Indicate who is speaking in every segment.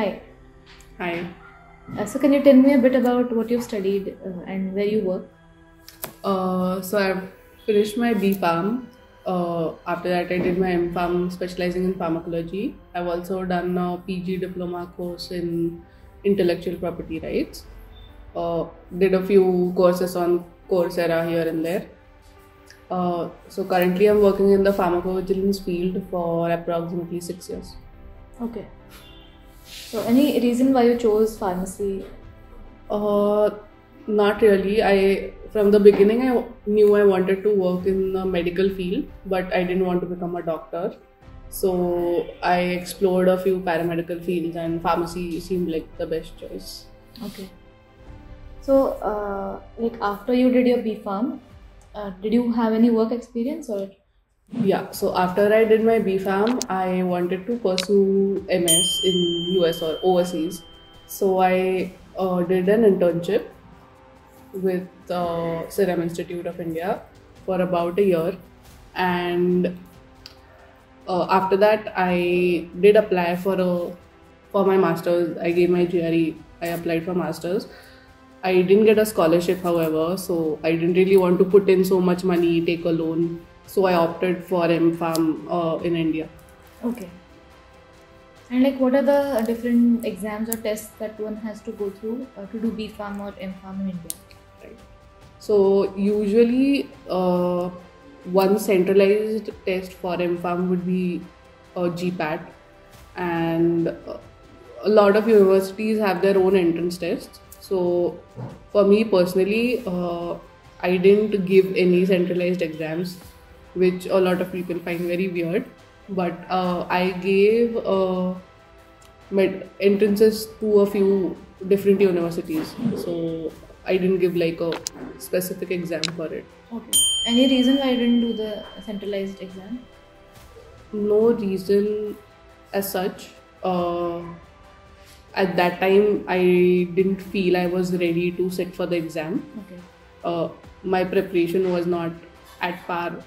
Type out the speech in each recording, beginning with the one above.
Speaker 1: Hi.
Speaker 2: Hi.
Speaker 1: Uh, so, can you tell me a bit about what you've studied uh, and where you work?
Speaker 2: Uh, so I've finished my B Pharm. Uh, after that, I did my M Pharm specializing in pharmacology. I've also done a PG diploma course in intellectual property rights. Uh, did a few courses on Coursera here and there. Uh, so currently, I'm working in the pharmacovigilance field for approximately six years.
Speaker 1: Okay. So, any reason why you chose pharmacy?
Speaker 2: Uh, not really. I from the beginning I knew I wanted to work in the medical field, but I didn't want to become a doctor. So I explored a few paramedical fields, and pharmacy seemed like the best choice.
Speaker 1: Okay. So, uh, like after you did your B Pharm, uh, did you have any work experience or?
Speaker 2: Yeah. So after I did my B Pharm, I wanted to pursue MS in US or overseas. So I uh, did an internship with uh, Serum Institute of India for about a year, and uh, after that I did apply for a for my masters. I gave my GRE. I applied for masters. I didn't get a scholarship, however, so I didn't really want to put in so much money, take a loan. So I opted for MPharm uh, in India.
Speaker 1: Okay. And like, what are the different exams or tests that one has to go through uh, to do B Pharm or M Pharm in India?
Speaker 2: Right. So usually, uh, one centralized test for MPharm would be a GPAT, and uh, a lot of universities have their own entrance tests. So for me personally, uh, I didn't give any centralized exams, which a lot of people find very weird. But uh, I gave uh, med- entrances to a few different universities. So I didn't give like a specific exam for it.
Speaker 1: Okay. Any reason why you didn't do the centralized exam?
Speaker 2: No reason as such. Uh, at that time, I didn't feel I was ready to sit for the exam.
Speaker 1: Okay.
Speaker 2: Uh, my preparation was not at par.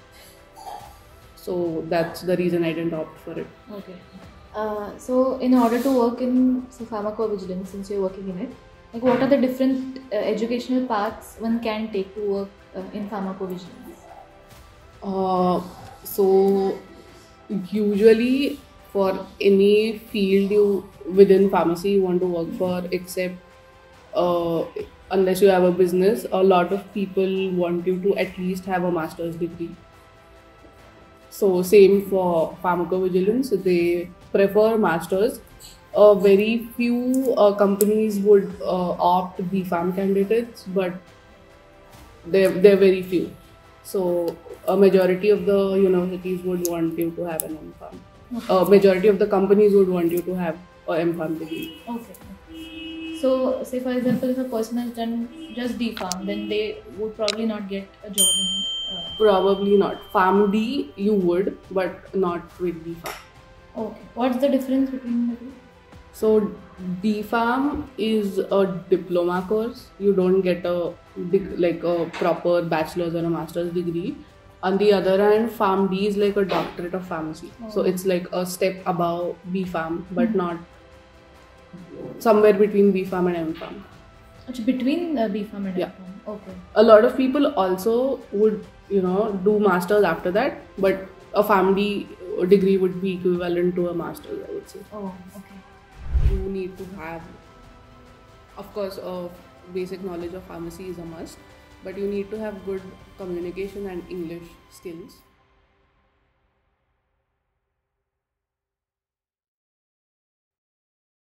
Speaker 2: So that's the reason I didn't opt for it.
Speaker 1: Okay. Uh, so, in order to work in so pharmacovigilance, since you're working in it, like what are the different uh, educational paths one can take to work uh, in pharmacovigilance?
Speaker 2: Uh, so usually for any field you within pharmacy you want to work for except uh, unless you have a business a lot of people want you to at least have a master's degree so same for pharmacovigilance they prefer masters uh, very few uh, companies would uh, opt BPharm candidates but they're, they're very few so a majority of the universities would want you to have an MPharm. A majority of the companies would want you to have a MPharm degree.
Speaker 1: Okay. So, say for example, if a person has done just D Pharm, then they would probably not get a job in. Uh,
Speaker 2: Probably not. Pharm D you would, but not with BPharm.
Speaker 1: okay. What's the difference between the two?
Speaker 2: So BPharm is a diploma course. You don't get a like a proper bachelor's or a master's degree. On the other hand, Pharm D is like a doctorate of pharmacy. So
Speaker 1: Oh.
Speaker 2: it's like a step above BPharm, but not somewhere between BPharm and MPharm.
Speaker 1: It's between uh, B Pharm and
Speaker 2: Yeah.
Speaker 1: M Pharm. Okay.
Speaker 2: A lot of people also would, you know, do masters after that, but a family degree would be equivalent to a master's, I would say.
Speaker 1: Oh, okay.
Speaker 2: you need to have of course a basic knowledge of pharmacy is a must but you need to have good communication and english skills